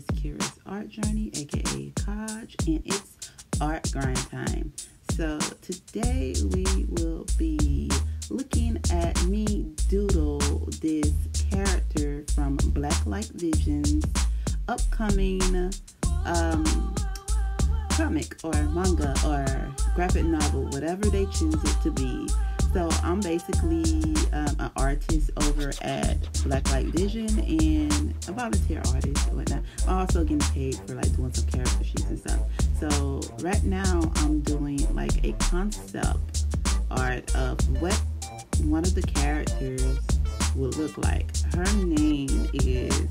is Keria's Art Journey, aka Kaj, and it's Art Grind Time. So, today we will be looking at me doodle this character from Blacklight Visions upcoming um, comic or manga or graphic novel, whatever they choose it to be. So I'm basically um, an artist over at Blacklight Vision and a volunteer artist and whatnot. I'm also getting paid for like doing some character sheets and stuff. So right now I'm doing like a concept art of what one of the characters would look like. Her name is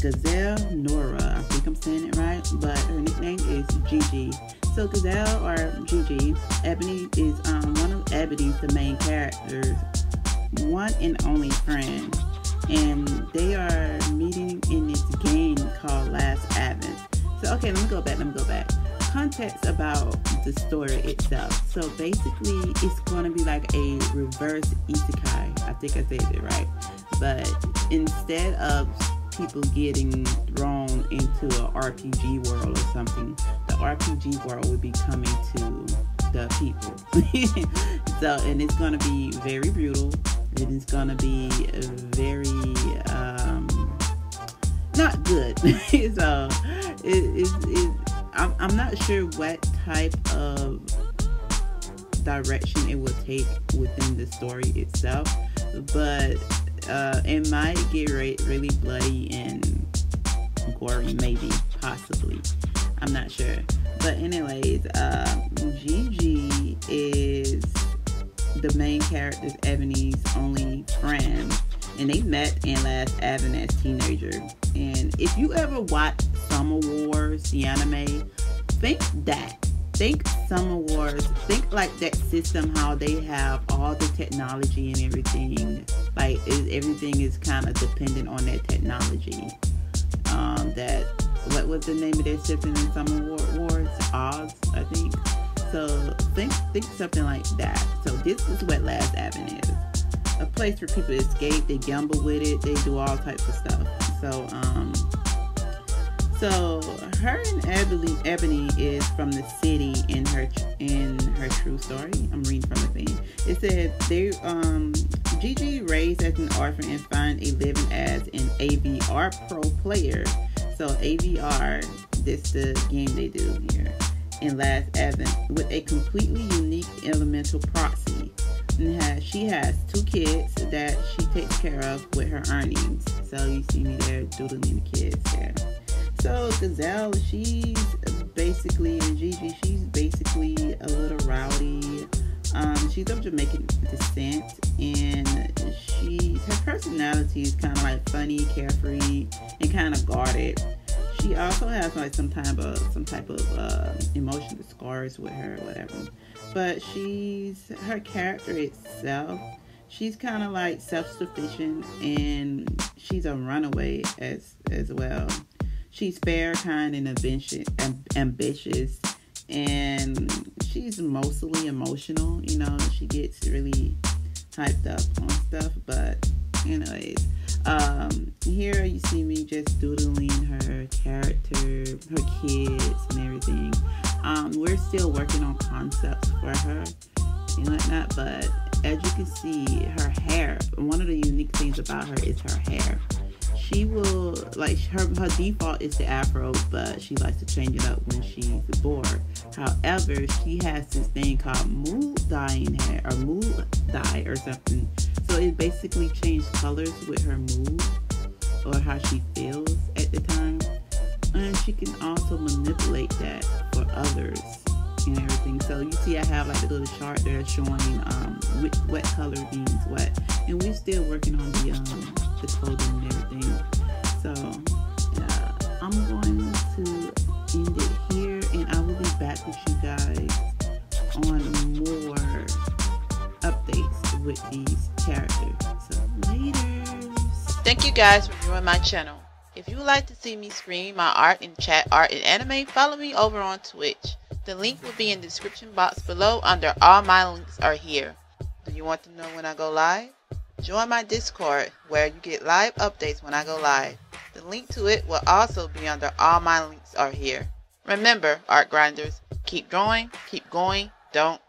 Gazelle Nora. I think I'm saying it right, but her nickname is Gigi. So Gazelle or Gigi, Ebony is um, one of Ebony's the main characters, one and only friend, and they are meeting in this game called Last Advent. So okay, let me go back. Let me go back. Context about the story itself. So basically, it's going to be like a reverse isekai. I think I said it right, but instead of people getting thrown into an RPG world or something, RPG world would be coming to the people. so, and it's going to be very brutal. And It is going to be very um, not good. so, it, it, it, I'm, I'm not sure what type of direction it will take within the story itself, but uh, it might get re- really bloody and gory, maybe, possibly. I'm not sure. But anyways, uh, Gigi is the main character's Ebony's only friend, and they met in Last Advent as teenager. And if you ever watch Summer Wars, the anime, think that think Summer Wars, think like that system, how they have all the technology and everything. Like everything is kind of dependent on that technology. What was the name of that system in Summer War, Wars? Oz, I think. So think think something like that. So this is what Last Advent is. A place where people escape, they gamble with it, they do all types of stuff. So um so her and Ebony, Ebony is from the city in her in her true story. I'm reading from the thing. It said they um Gigi raised as an orphan and find a living as an AVR pro player. So AVR, this the game they do here in Last Advent with a completely unique elemental proxy. And has, she has two kids that she takes care of with her earnings. So you see me there doodling the kids there. So Gazelle, she's basically, and Gigi, she's basically a little rowdy. Um, she's of Jamaican descent, and she her personality is kind of like funny, carefree, and kind of guarded. She also has like some type of some type of uh, emotional scars with her, or whatever. But she's her character itself. She's kind of like self-sufficient, and she's a runaway as as well she's fair, kind, and ambitious, and she's mostly emotional. You know, she gets really hyped up on stuff. But, anyways, um, here you see me just doodling her character, her kids, and everything. Um, we're still working on concepts for her and whatnot, but as you can see, her hair. One of the unique things about her is her hair she will like her her default is the afro, but she likes to change it up when she's bored. However, she has this thing called mood or something. So it basically changes colors with her mood or how she feels at the time. And she can also manipulate that for others and everything. So you see I have like a little chart there showing um, which, what color means what. And we're still working on the um, the clothing with these characters. So later. Thank you guys for viewing my channel. If you would like to see me screen my art and chat art and anime, follow me over on Twitch. The link will be in the description box below under all my links are here. Do you want to know when I go live? Join my Discord where you get live updates when I go live. The link to it will also be under all my links are here. Remember, art grinders, keep drawing, keep going, don't